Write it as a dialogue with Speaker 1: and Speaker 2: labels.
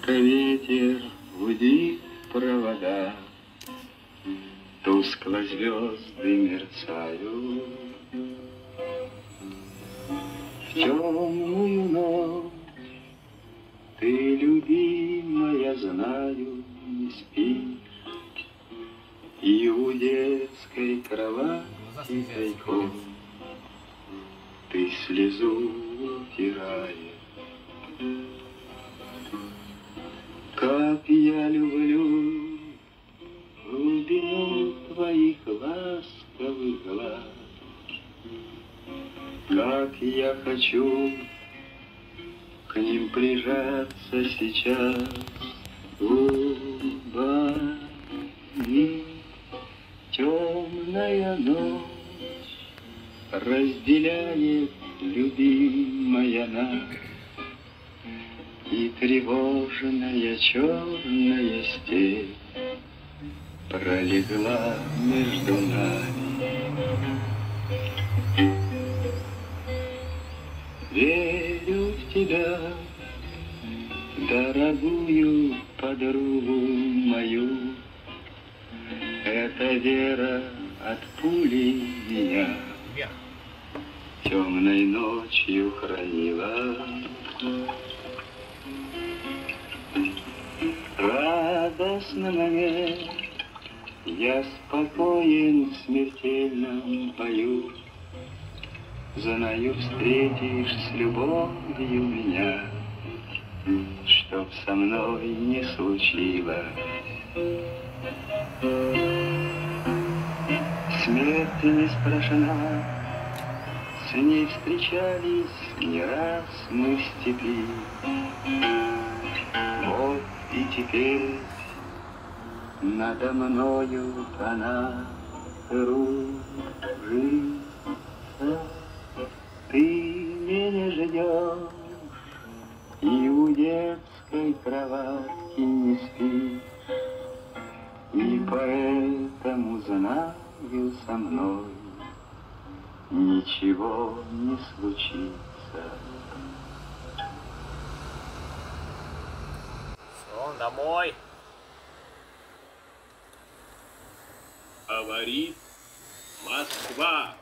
Speaker 1: Только ветер гудит провода, Тускло звезды мерцают. В темную ночь ты, любимая, знаю, не спишь, И у детской кровати тайком Ты слезу утираешь. Как я люблю глубину твоих ласковых глаз, Как я хочу к ним прижаться сейчас губами. Темная ночь разделяет любимая нас. И тревожная черная степь Пролегла между нами. Верю в тебя, дорогую подругу мою. Эта вера от пули меня темной ночью хранила. Радостно мне, я спокоен в смертельном бою. Знаю, встретишь с любовью меня, Чтоб со мной не случилось. Смерть не спрошена, с ней встречались не раз мы в степи. Вот и теперь надо мною она кружится. Ты меня ждешь и у детской кроватки не спишь. И поэтому знаю со мной ничего не случится.
Speaker 2: Все, домой.
Speaker 3: Говорит Москва.